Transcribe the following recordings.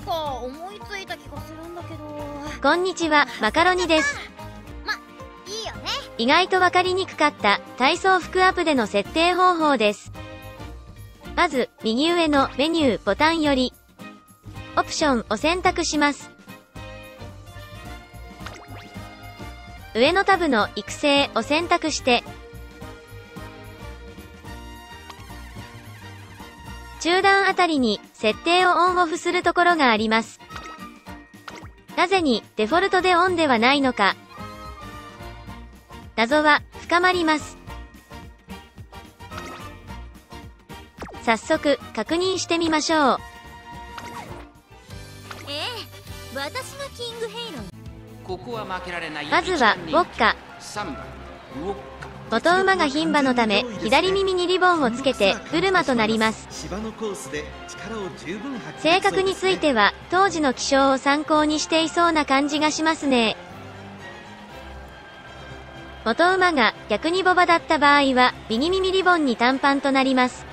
か思いついた気がするんだけどこんにちは、マカロニです。まいいよね意外とわかりにくかった体操服アップでの設定方法です。まず、右上のメニューボタンより、オプションを選択します。上のタブの育成を選択して、中段あたりに設定をオンオフするところがあります。なぜにデフォルトでオンではないのか、謎は深まります。早速、確認してみましょう。ええ私がキングヘイローここは負けられないまずは、ウォッカ。3番ウォッカ元馬が牝馬のため、左耳にリボンをつけて、ブルマとなります。性格については、当時の気象を参考にしていそうな感じがしますね。元馬が逆にボバだった場合は、右耳リボンに短パンとなります。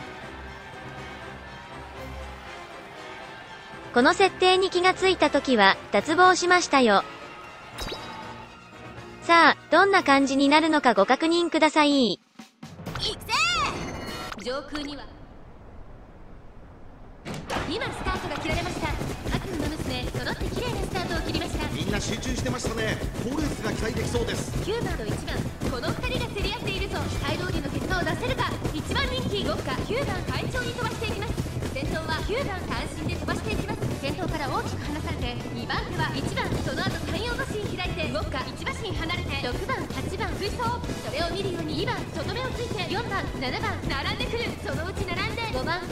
この設定に気がついた時は、脱帽しましたよ。さあ、どんな感じになるのかご確認ください。上空には。今スタートが切られました。各馬娘揃って綺麗なスタートを切りました。みんな集中してましたね。好レースが期待できそうです。9番と1番この2人が競り合っていると期待通りの結果を出せるか1番人気ウォッカ9番快調に飛ばしていきます。先頭は9番単身で飛ばしていきます先頭から大きく離されて2番手は1番その後山陽馬身開いてウォッカ1馬身離れて6番8番追走それを見るように2番外目をついて4番7番並んでくる。そのうち並んで5番。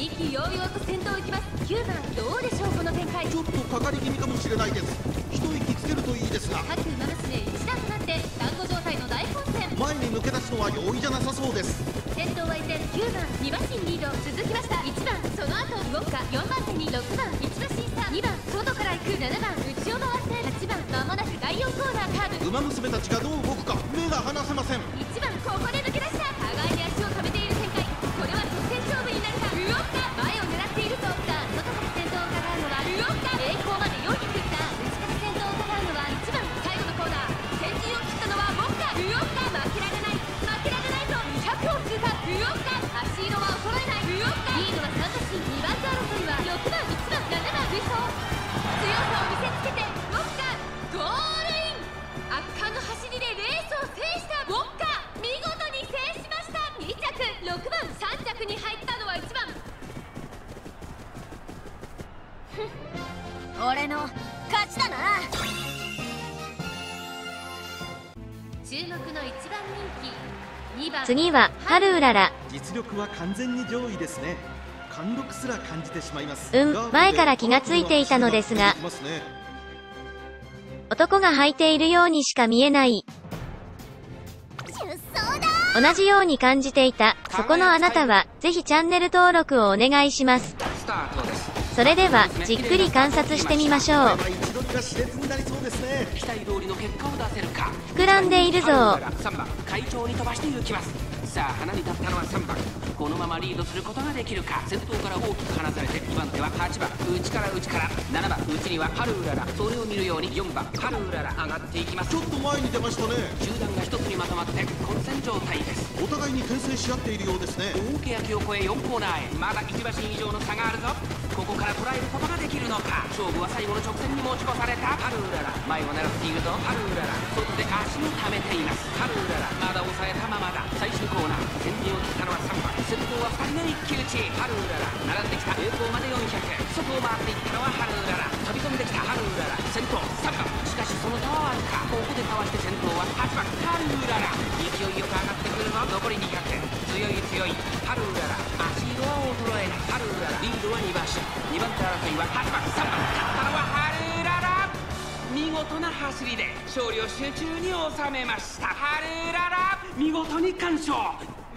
意気揚々と先頭行きます。9番どうでしょうこの展開。ちょっとかかり気味かもしれないです。一息つけるといいですが。各馬娘一段となって団子状態の大混戦。前に抜け出すのは容易じゃなさそうです。先頭は依然9番2馬身リード。続きました。1番その後動くか4番手に6番7番内を回って8番まもなく第4コーナーカーブ馬娘たちがどう動くか目が離せません。1番ここで6番3着に入ったのは1番。俺の勝ちだな。注目の1番人気。2番。次は、春うらら。実力は完全に上位ですね。貫禄すら感じてしまいます。うん前から気がついていたのですが。男が履いているようにしか見えない。同じように感じていた、そこのあなたは、ぜひチャンネル登録をお願いします。それでは、じっくり観察してみましょう。これは位置取りが熾烈になりそうですね期待通りの結果を出せるか膨らんでいるぞ。3番会長に飛ばして行きますさあ花に立ったのは3番。このままリードすることができるか。先頭から大きく離されて2番手は8番内から。内から。7番内には春うら。ら。それを見るように4番春うらら上がっていきます。ちょっと前に出ましたね。集団が一つにまとまって混戦状態です。お互いに牽制し合っているようですね。大欅を越え4コーナーへ。まだ1馬身以上の差があるぞ。ここから捉えることができるのか。勝負は最後の直線に持ち越された。ハルウララ前を狙っているぞ。ハルウララ外で足を溜めています。ハルウララは2人の一騎打ちハルウララ並んできた栄光まで400外を回っていったのはハルウララ飛び込んできたハルウララ先頭3番しかしその差はあるかここでかわして先頭は8番ハルウララ勢いよく上がってくるぞ残り200強い強いハルウララ足色は衰えないハルウラリードは2馬身2番手争いは8番3番勝ったのはハルウララ見事な走りで勝利を集中に収めましたハルウララ見事に完勝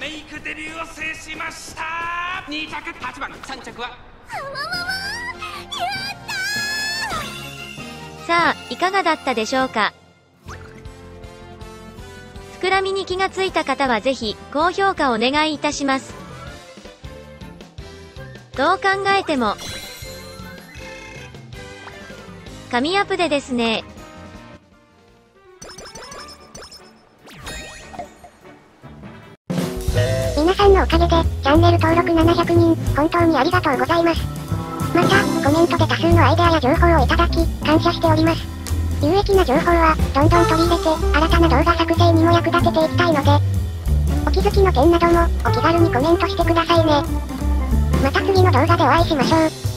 メイクデビューを制しました2着8番3着は？さあ、いかがだったでしょうか？膨らみに気がついた方はぜひ、高評価お願いいたします。どう考えても、神アップでですね。のおかげで、チャンネル登録700人、本当にありがとうございます。また、コメントで多数のアイデアや情報をいただき、感謝しております。有益な情報は、どんどん取り入れて、新たな動画作成にも役立てていきたいので、お気づきの点なども、お気軽にコメントしてくださいね。また次の動画でお会いしましょう。